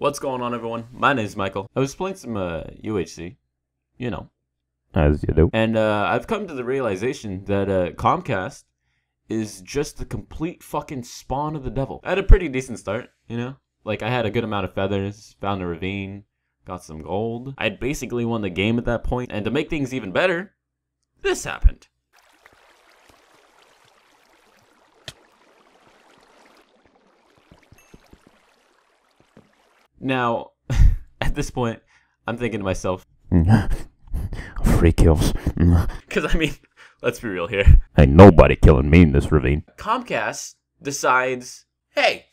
What's going on, everyone? My name is Michael. I was playing some uh, UHC, you know, As you do. and uh, I've come to the realization that uh, Comcast is just the complete fucking spawn of the devil. I had a pretty decent start, you know? Like, I had a good amount of feathers, found a ravine, got some gold. I'd basically won the game at that point, and to make things even better, this happened. Now, at this point, I'm thinking to myself, Free kills. because I mean, let's be real here. Ain't nobody killing me in this ravine. Comcast decides, hey,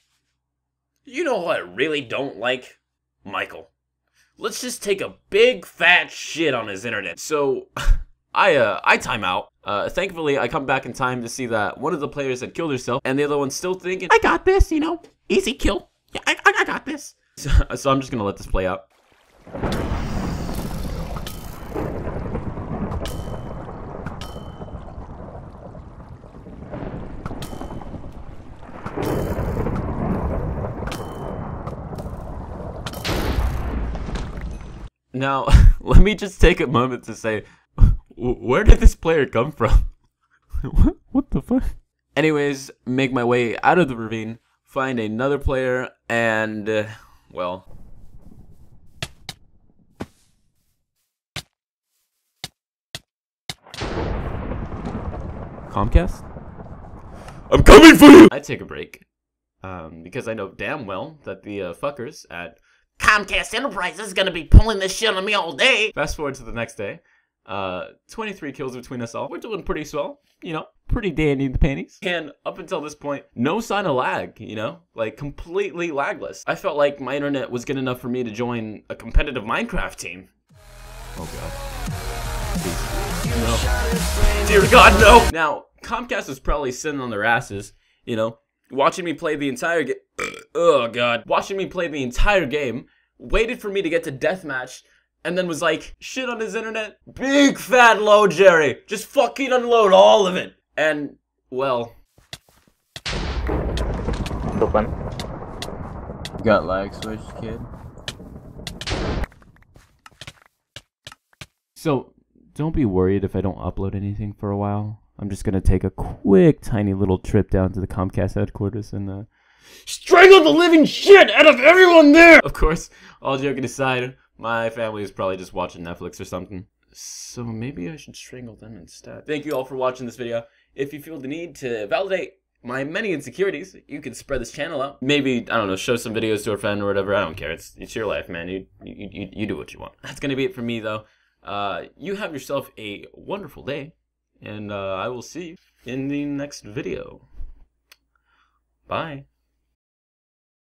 you know what I really don't like? Michael. Let's just take a big fat shit on his internet. So I uh I time out. Uh thankfully I come back in time to see that one of the players had killed herself and the other one's still thinking, I got this, you know, easy kill. Yeah, I, I, I got this. So, so I'm just gonna let this play out. Now, let me just take a moment to say, where did this player come from? what? What the fuck? Anyways, make my way out of the ravine, find another player, and, uh, well. Comcast? I'm coming for you! I take a break. Um, because I know damn well that the uh, fuckers at Comcast Enterprises is gonna be pulling this shit on me all day. Fast forward to the next day. Uh, 23 kills between us all. We're doing pretty swell, you know, pretty dandy in the panties. And up until this point, no sign of lag, you know, like completely lagless. I felt like my internet was good enough for me to join a competitive Minecraft team. Oh god. Please. No. Dear God, no! Now, Comcast was probably sitting on their asses, you know, watching me play the entire game. oh god. Watching me play the entire game, waited for me to get to deathmatch, and then was like, shit on his internet. Big fat load, Jerry. Just fucking unload all of it. And, well, Open. Got lag switch, kid. So, don't be worried if I don't upload anything for a while. I'm just gonna take a quick, tiny little trip down to the Comcast headquarters and uh, strangle the living shit out of everyone there! Of course, all joking aside, my family is probably just watching Netflix or something. So maybe I should strangle them instead. Thank you all for watching this video. If you feel the need to validate my many insecurities, you can spread this channel out. Maybe, I don't know, show some videos to a friend or whatever. I don't care. It's, it's your life, man. You, you, you, you do what you want. That's going to be it for me, though. Uh, you have yourself a wonderful day, and uh, I will see you in the next video. Bye.